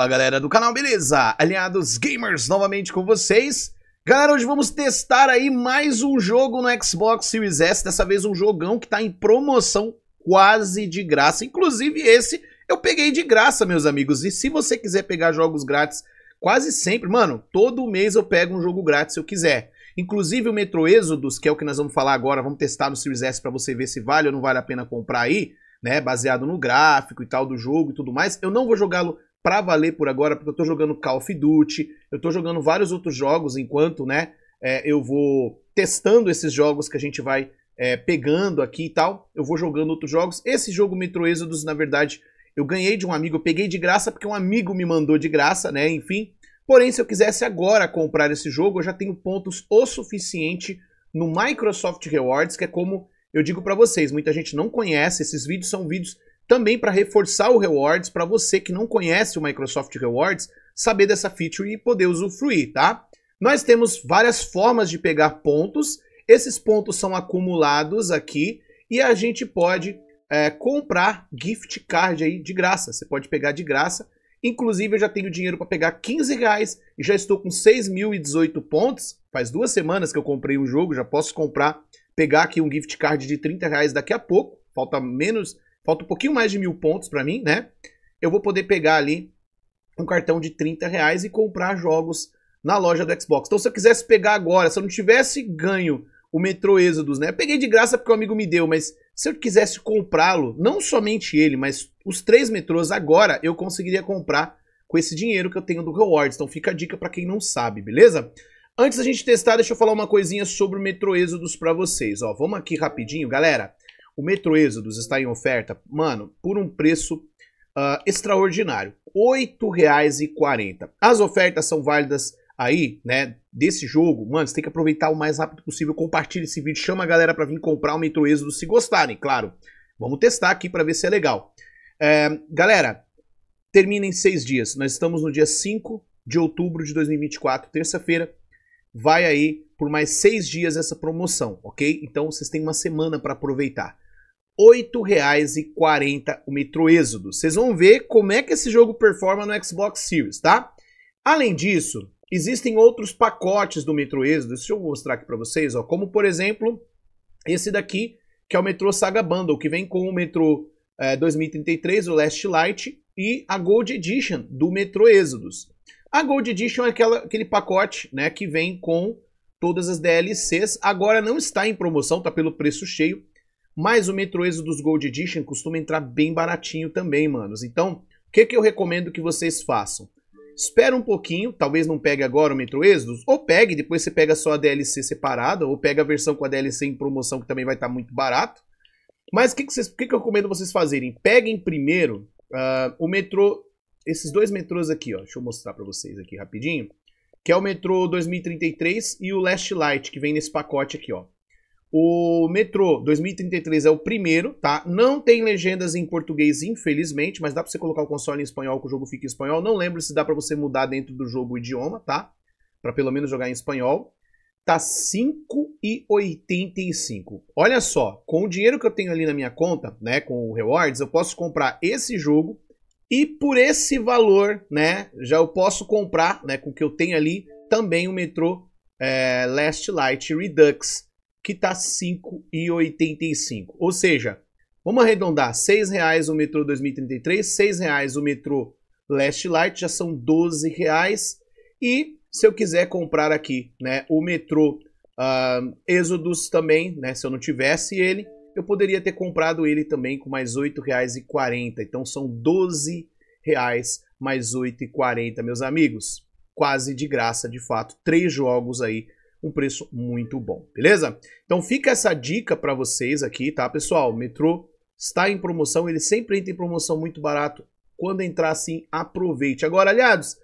Fala galera do canal, beleza? Aliados Gamers novamente com vocês. Galera, hoje vamos testar aí mais um jogo no Xbox Series S, dessa vez um jogão que tá em promoção quase de graça. Inclusive esse eu peguei de graça, meus amigos. E se você quiser pegar jogos grátis quase sempre, mano, todo mês eu pego um jogo grátis se eu quiser. Inclusive o Metro Exodus, que é o que nós vamos falar agora, vamos testar no Series S para você ver se vale ou não vale a pena comprar aí né, baseado no gráfico e tal do jogo e tudo mais. Eu não vou jogá-lo pra valer por agora, porque eu tô jogando Call of Duty, eu tô jogando vários outros jogos enquanto, né, é, eu vou testando esses jogos que a gente vai é, pegando aqui e tal. Eu vou jogando outros jogos. Esse jogo Metro Exodus, na verdade, eu ganhei de um amigo, eu peguei de graça porque um amigo me mandou de graça, né, enfim. Porém, se eu quisesse agora comprar esse jogo, eu já tenho pontos o suficiente no Microsoft Rewards, que é como eu digo para vocês, muita gente não conhece, esses vídeos são vídeos também para reforçar o Rewards, para você que não conhece o Microsoft Rewards, saber dessa feature e poder usufruir, tá? Nós temos várias formas de pegar pontos, esses pontos são acumulados aqui e a gente pode é, comprar gift card aí de graça, você pode pegar de graça, inclusive eu já tenho dinheiro para pegar 15 reais e já estou com 6.018 pontos, faz duas semanas que eu comprei um jogo, já posso comprar pegar aqui um gift card de 30 reais daqui a pouco. Falta menos, falta um pouquinho mais de mil pontos para mim, né? Eu vou poder pegar ali um cartão de 30 reais e comprar jogos na loja do Xbox. Então se eu quisesse pegar agora, se eu não tivesse ganho o Metro Exodus, né? Eu peguei de graça porque o amigo me deu, mas se eu quisesse comprá-lo, não somente ele, mas os três metrôs agora, eu conseguiria comprar com esse dinheiro que eu tenho do Rewards. Então fica a dica para quem não sabe, beleza? Antes da gente testar, deixa eu falar uma coisinha sobre o Metro Exodus para vocês. Ó, vamos aqui rapidinho, galera. O Metro Exodus está em oferta, mano, por um preço uh, extraordinário. R$ 8,40. As ofertas são válidas aí, né, desse jogo. Mano, você tem que aproveitar o mais rápido possível. Compartilhe esse vídeo, chama a galera para vir comprar o Metro Exodus se gostarem, claro. Vamos testar aqui para ver se é legal. É, galera, termina em seis dias. Nós estamos no dia 5 de outubro de 2024, terça-feira vai aí por mais seis dias essa promoção, ok? Então vocês têm uma semana para aproveitar. R$ 8,40 o Metro Êxodo. Vocês vão ver como é que esse jogo performa no Xbox Series, tá? Além disso, existem outros pacotes do Metro Êxodo. Deixa eu mostrar aqui para vocês, ó, como por exemplo, esse daqui, que é o Metro Saga Bundle, que vem com o Metro é, 2033, o Last Light, e a Gold Edition do Metro Exodus. A Gold Edition é aquela, aquele pacote né, que vem com todas as DLCs. Agora não está em promoção, está pelo preço cheio. Mas o Metro Exodus Gold Edition costuma entrar bem baratinho também, manos. Então, o que, que eu recomendo que vocês façam? Espera um pouquinho, talvez não pegue agora o Metro Exodus, ou pegue, depois você pega só a DLC separada, ou pega a versão com a DLC em promoção, que também vai estar tá muito barato. Mas o que, que, que, que eu recomendo vocês fazerem? Peguem primeiro uh, o Metro esses dois metrôs aqui, ó, deixa eu mostrar para vocês aqui rapidinho, que é o metrô 2033 e o Last Light, que vem nesse pacote aqui, ó. O metrô 2033 é o primeiro, tá? Não tem legendas em português, infelizmente, mas dá para você colocar o console em espanhol que o jogo fica em espanhol. Não lembro se dá para você mudar dentro do jogo o idioma, tá? Para pelo menos jogar em espanhol. Tá 5,85. Olha só, com o dinheiro que eu tenho ali na minha conta, né, com o Rewards, eu posso comprar esse jogo e por esse valor, né, já eu posso comprar, né, com o que eu tenho ali, também o metrô é, Last Light Redux, que tá 5,85. Ou seja, vamos arredondar, R$ reais o metrô 2033, R$ reais o metrô Last Light, já são R$ reais. E se eu quiser comprar aqui, né, o metrô uh, Exodus também, né, se eu não tivesse ele, eu poderia ter comprado ele também com mais R$ 8,40. Então são R$ reais mais R$ 8,40, meus amigos. Quase de graça, de fato. Três jogos aí, um preço muito bom, beleza? Então fica essa dica para vocês aqui, tá, pessoal? Metrô está em promoção, ele sempre entra em promoção muito barato. Quando entrar assim, aproveite. Agora, aliados,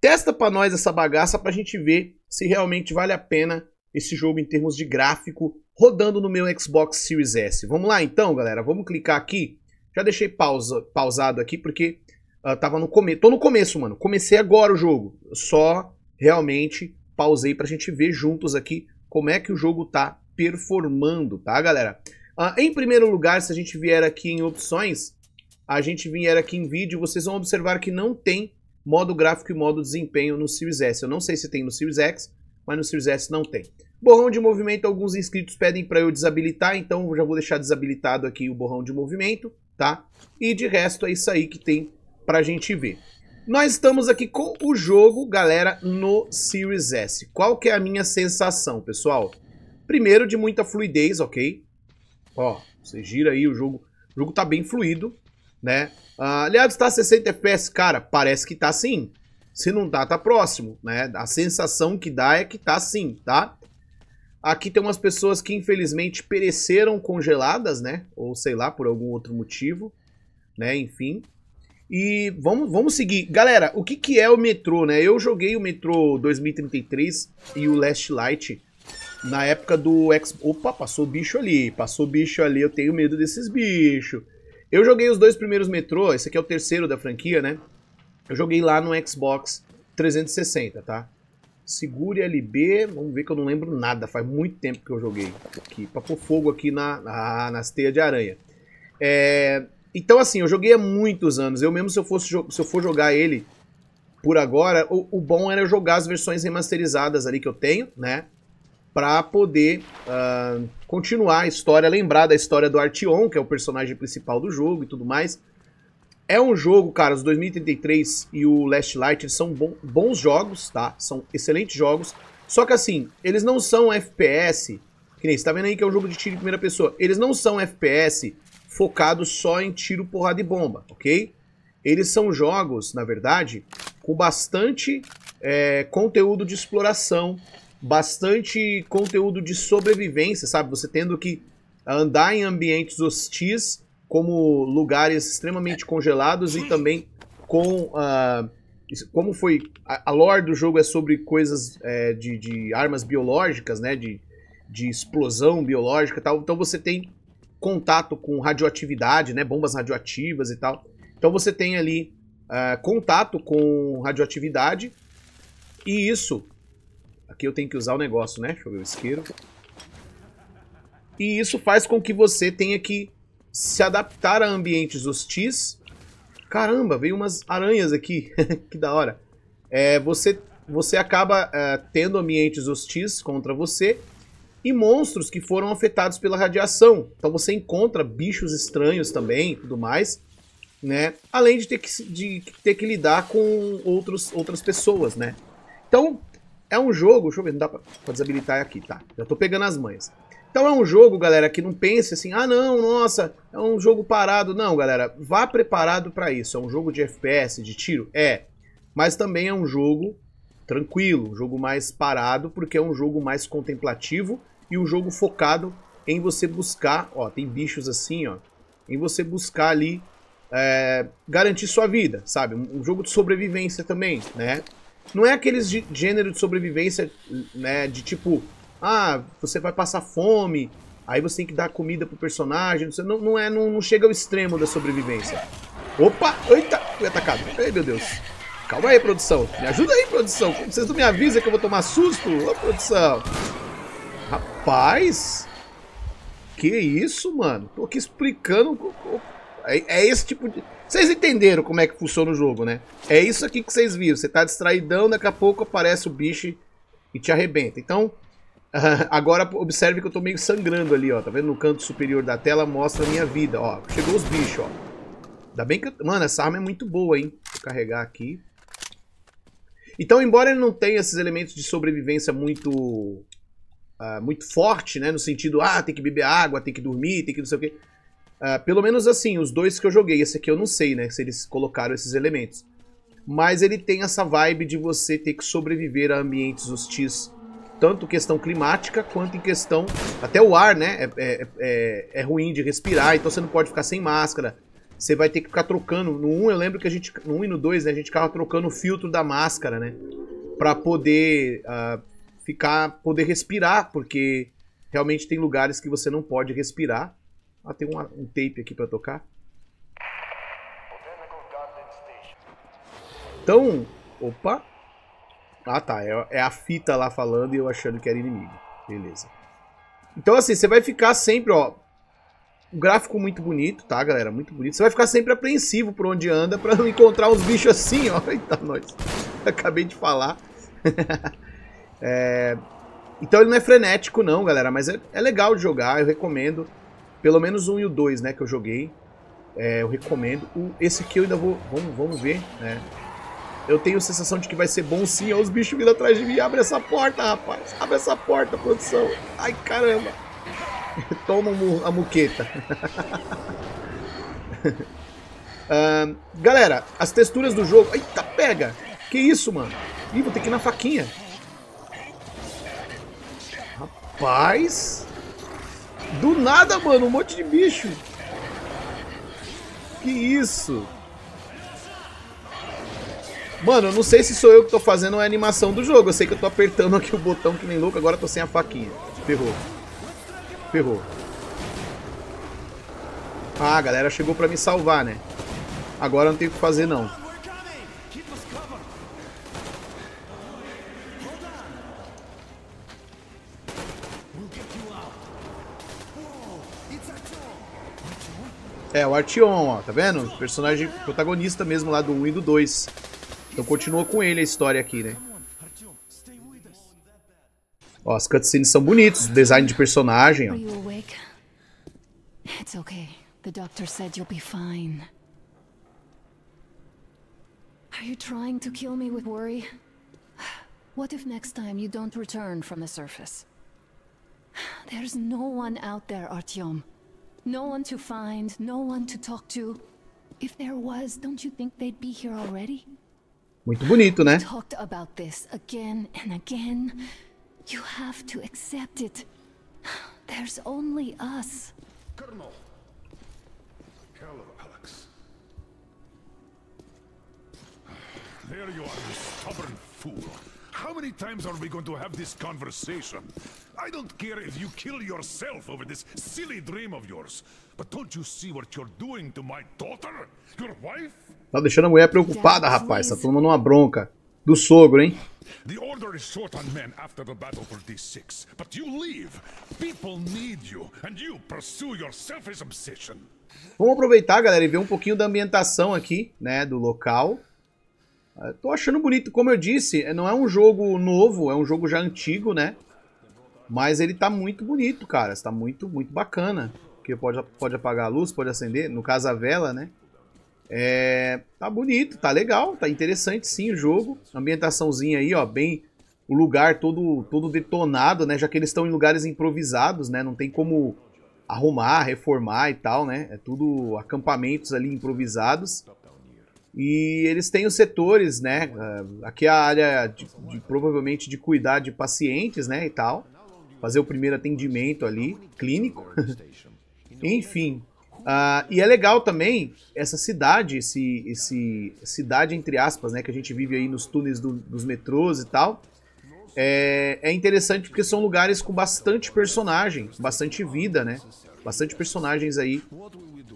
testa para nós essa bagaça para a gente ver se realmente vale a pena esse jogo em termos de gráfico rodando no meu Xbox Series S. Vamos lá então, galera, vamos clicar aqui. Já deixei pausa, pausado aqui porque uh, tava no começo. Tô no começo, mano. Comecei agora o jogo. Só realmente pausei pra gente ver juntos aqui como é que o jogo tá performando, tá, galera? Uh, em primeiro lugar, se a gente vier aqui em opções, a gente vier aqui em vídeo, vocês vão observar que não tem modo gráfico e modo desempenho no Series S. Eu não sei se tem no Series X, mas no Series S não tem. Borrão de movimento, alguns inscritos pedem para eu desabilitar, então eu já vou deixar desabilitado aqui o borrão de movimento, tá? E de resto é isso aí que tem pra gente ver. Nós estamos aqui com o jogo, galera, no Series S. Qual que é a minha sensação, pessoal? Primeiro, de muita fluidez, ok? Ó, você gira aí, o jogo, o jogo tá bem fluido, né? Uh, aliás, tá 60 FPS, cara, parece que tá sim. Se não tá, tá próximo, né? A sensação que dá é que tá sim, tá? Aqui tem umas pessoas que infelizmente pereceram congeladas, né? Ou sei lá, por algum outro motivo, né? Enfim. E vamos, vamos seguir. Galera, o que, que é o metrô, né? Eu joguei o metrô 2033 e o Last Light na época do X... Opa, passou bicho ali, passou bicho ali, eu tenho medo desses bichos. Eu joguei os dois primeiros metrô, esse aqui é o terceiro da franquia, né? Eu joguei lá no Xbox 360, tá? Segure LB, vamos ver que eu não lembro nada, faz muito tempo que eu joguei aqui, pra pôr fogo aqui na, na, nas teias de aranha. É, então assim, eu joguei há muitos anos, eu mesmo se eu, fosse, se eu for jogar ele por agora, o, o bom era jogar as versões remasterizadas ali que eu tenho, né? Pra poder uh, continuar a história, lembrar da história do Artion, que é o personagem principal do jogo e tudo mais. É um jogo, cara, os 2033 e o Last Light são bons jogos, tá? São excelentes jogos. Só que assim, eles não são FPS, que nem você tá vendo aí que é um jogo de tiro em primeira pessoa. Eles não são FPS focados só em tiro, porrada e bomba, ok? Eles são jogos, na verdade, com bastante é, conteúdo de exploração, bastante conteúdo de sobrevivência, sabe? Você tendo que andar em ambientes hostis como lugares extremamente congelados e também com uh, como foi a, lore do jogo é sobre coisas é, de, de, armas biológicas, né, de, de explosão biológica e tal. Então você tem contato com radioatividade, né, bombas radioativas e tal. Então você tem ali uh, contato com radioatividade e isso aqui eu tenho que usar o negócio, né? Deixa eu ver o isqueiro. E isso faz com que você tenha que se adaptar a ambientes hostis. Caramba, veio umas aranhas aqui, que da hora. É, você, você acaba é, tendo ambientes hostis contra você e monstros que foram afetados pela radiação. Então você encontra bichos estranhos também tudo mais, né? Além de ter que, de ter que lidar com outros, outras pessoas, né? Então, é um jogo... Deixa eu ver, não dá pra, pra desabilitar aqui, tá? Já tô pegando as manhas. Então é um jogo, galera, que não pense assim, ah não, nossa, é um jogo parado. Não, galera, vá preparado para isso. É um jogo de FPS, de tiro? É. Mas também é um jogo tranquilo, um jogo mais parado, porque é um jogo mais contemplativo e um jogo focado em você buscar, ó, tem bichos assim, ó, em você buscar ali é, garantir sua vida, sabe? Um, um jogo de sobrevivência também, né? Não é aqueles de gênero de sobrevivência, né, de tipo, ah, você vai passar fome, aí você tem que dar comida pro personagem. Não, não, é, não, não chega ao extremo da sobrevivência. Opa! Eita! Fui atacado. Ai, meu Deus. Calma aí, produção. Me ajuda aí, produção. Vocês não me avisam que eu vou tomar susto? Ô, produção. Rapaz. Que isso, mano? Tô aqui explicando. É, é esse tipo de... Vocês entenderam como é que funciona o jogo, né? É isso aqui que vocês viram. Você tá distraidão, daqui a pouco aparece o bicho e te arrebenta. Então, agora observe que eu tô meio sangrando ali, ó. Tá vendo? No canto superior da tela mostra a minha vida, ó. Chegou os bichos, ó. Ainda bem que... Mano, essa arma é muito boa, hein? Vou carregar aqui. Então, embora ele não tenha esses elementos de sobrevivência muito... Uh, muito forte, né? No sentido, ah, tem que beber água, tem que dormir, tem que não sei o quê. Uh, pelo menos assim, os dois que eu joguei. Esse aqui eu não sei, né? Se eles colocaram esses elementos. Mas ele tem essa vibe de você ter que sobreviver a ambientes hostis tanto questão climática quanto em questão. Até o ar, né? É, é, é, é, ruim de respirar, então você não pode ficar sem máscara. Você vai ter que ficar trocando. No 1 eu lembro que a gente. No 1 e no 2, né, a gente ficava trocando o filtro da máscara, né? Pra poder uh, ficar. poder respirar, porque realmente tem lugares que você não pode respirar. Ah, tem um, um tape aqui pra tocar. Então, opa, ah, tá. É, é, a fita lá falando e eu achando que era inimigo. Beleza. Então, assim, você vai ficar sempre, ó... um gráfico muito bonito, tá, galera? Muito bonito. Você vai ficar sempre apreensivo por onde anda pra não encontrar uns bichos assim, ó. Eita, nós. Acabei de falar. é... Então ele não é frenético não, galera, mas é, é, legal de jogar, eu recomendo. Pelo menos um e o dois, né, que eu joguei. É, eu recomendo. O, esse aqui eu ainda vou... Vamos, vamos ver, né? Eu tenho a sensação de que vai ser bom sim. Olha os bichos vindo atrás de mim. Abre essa porta, rapaz. Abre essa porta, produção. Ai, caramba. Toma a muqueta. uh, galera, as texturas do jogo... Eita, pega! Que isso, mano? Ih, vou ter que ir na faquinha. Rapaz... Do nada, mano, um monte de bicho. Que isso? Mano, eu não sei se sou eu que tô fazendo a animação do jogo. Eu sei que eu tô apertando aqui o botão que nem louco, agora eu tô sem a faquinha. Ferrou. Ferrou. Ah, a galera chegou pra me salvar, né? Agora não tem o que fazer, não. É, o Artion, ó, tá vendo? Personagem protagonista mesmo lá do 1 e do 2. Então continua com ele a história aqui, né? Ó, as cutscenes são bonitos, o design de personagem, ó. It's okay. The doctor said you'll be fine. Are you trying to kill me with worry? What if next time you don't return from the surface? There's no one out there, Artyom. No one to find, no one to talk to. If there was, don't you think they'd be here already? Muito bonito, né? Talked about this again and again. You have to accept it. There's only us. Colonel. Hello, Alex. There you are, you stubborn fool. How many times are we going to have this conversation? I don't care if you kill yourself over this silly dream of yours. But don't you see what you're doing to my daughter? Your wife? Tá deixando a mulher preocupada, rapaz. Tá tomando uma bronca do sogro, hein? The order is short on men after the battle for D6, but you leave. People need you, and you pursue your selfish obsession. Vamos aproveitar, galera, e ver um pouquinho da ambientação aqui, né, do local. Tô achando bonito, como eu disse, não é um jogo novo, é um jogo já antigo, né? Mas ele tá muito bonito, cara, está muito, muito bacana. Que pode, pode apagar a luz, pode acender, no caso a vela, né? É, tá bonito, tá legal, tá interessante sim o jogo. Ambientaçãozinha aí, ó, bem o lugar todo todo detonado, né? Já que eles estão em lugares improvisados, né? Não tem como arrumar, reformar e tal, né? É tudo acampamentos ali improvisados. E eles têm os setores, né? Ah, aqui é a área de, de, provavelmente de cuidar de pacientes, né? E tal. Fazer o primeiro atendimento ali, clínico. Enfim, Uh, e é legal também essa cidade, esse, esse cidade entre aspas, né, que a gente vive aí nos túneis do, dos metrôs e tal. É, é, interessante porque são lugares com bastante personagem, bastante vida, né? Bastante personagens aí,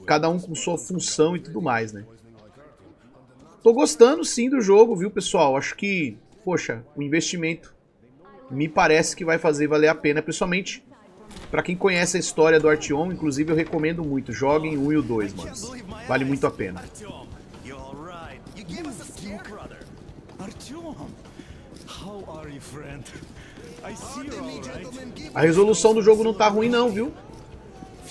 cada um com sua função e tudo mais, né? Tô gostando sim do jogo, viu, pessoal? Acho que, poxa, o investimento me parece que vai fazer valer a pena, principalmente Pra quem conhece a história do Artyom, inclusive eu recomendo muito. Joguem o 1 e o 2, mano. Vale muito a pena. A resolução do jogo não tá ruim não, viu?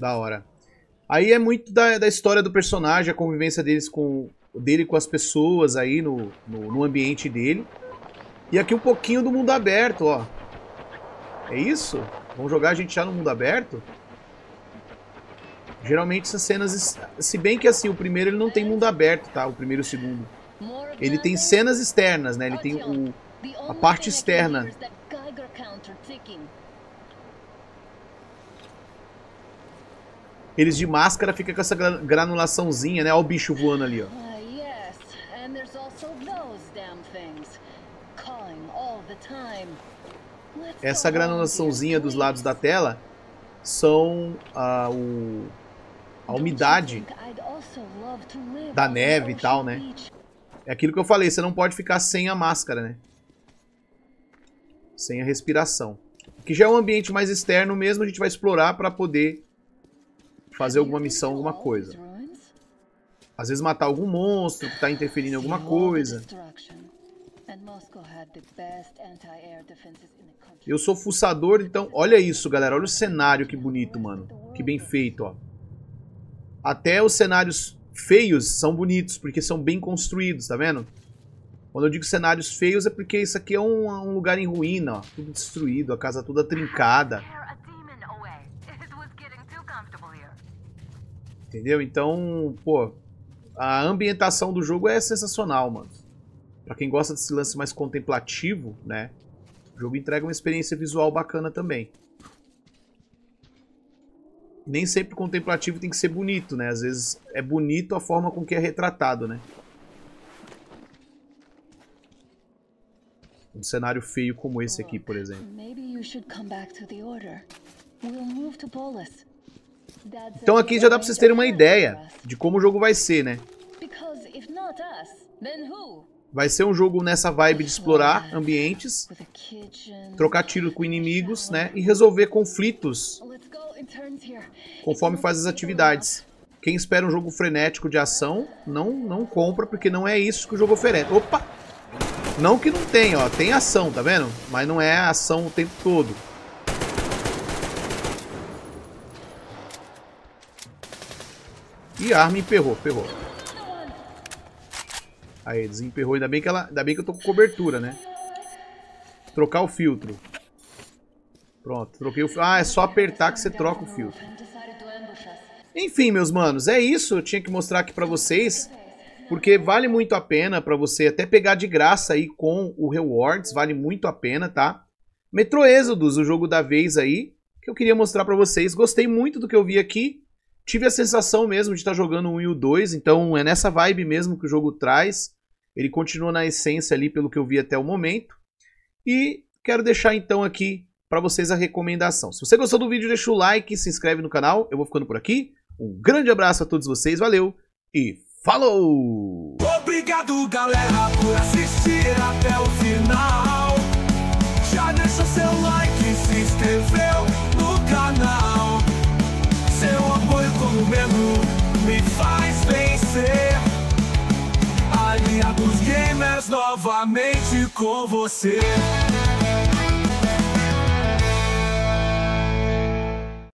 Da hora. Aí é muito da, da história do personagem, a convivência deles com dele com as pessoas aí no, no, no ambiente dele. E aqui um pouquinho do mundo aberto, ó. É isso? Vamos jogar a gente já no mundo aberto? Geralmente essas cenas... Se bem que assim, o primeiro ele não tem mundo aberto, tá? O primeiro e o segundo. Ele tem cenas externas, né? Ele tem o, a parte externa. Eles de máscara ficam com essa granulaçãozinha, né? Olha o bicho voando ali, ó. Essa granulaçãozinha dos lados da tela são a, ah, o, a umidade da neve e tal, né? É aquilo que eu falei, você não pode ficar sem a máscara, né? Sem a respiração. Que já é um ambiente mais externo mesmo, a gente vai explorar para poder fazer alguma missão, alguma coisa. Às vezes matar algum monstro que está interferindo em alguma coisa. Eu sou fuçador, então... Olha isso, galera. Olha o cenário, que bonito, mano. Que bem feito, ó. Até os cenários feios são bonitos, porque são bem construídos, tá vendo? Quando eu digo cenários feios é porque isso aqui é um, um lugar em ruína, ó. Tudo destruído, a casa toda trincada. Entendeu? Então, pô, a ambientação do jogo é sensacional, mano. Pra quem gosta desse lance mais contemplativo, né? O jogo entrega uma experiência visual bacana também. Nem sempre contemplativo tem que ser bonito, né? Às vezes é bonito a forma com que é retratado, né? Um cenário feio como esse aqui, por exemplo. Então aqui já dá pra vocês terem uma ideia de como o jogo vai ser, né? Vai ser um jogo nessa vibe de explorar ambientes, trocar tiro com inimigos, né? E resolver conflitos conforme faz as atividades. Quem espera um jogo frenético de ação, não, não compra, porque não é isso que o jogo oferece. Opa! Não que não tem, ó. Tem ação, tá vendo? Mas não é ação o tempo todo. E a arma emperrou, ferrou. Aí, desemperrou. Ainda bem que ela. Ainda bem que eu tô com cobertura, né? Trocar o filtro. Pronto, troquei o filtro. Ah, é só apertar que você troca o filtro. Enfim, meus manos, é isso. Eu tinha que mostrar aqui pra vocês. Porque vale muito a pena pra você até pegar de graça aí com o Rewards. Vale muito a pena, tá? Metro Exodus, o jogo da vez aí. Que eu queria mostrar pra vocês. Gostei muito do que eu vi aqui. Tive a sensação mesmo de estar jogando o 1 e o 2, então é nessa vibe mesmo que o jogo traz. Ele continua na essência ali pelo que eu vi até o momento. E quero deixar então aqui para vocês a recomendação. Se você gostou do vídeo, deixa o like, se inscreve no canal. Eu vou ficando por aqui. Um grande abraço a todos vocês, valeu e falou! Obrigado galera por assistir até o final. Já deixa seu like, se inscreveu me faz vencer. Aliados Gamers novamente com você.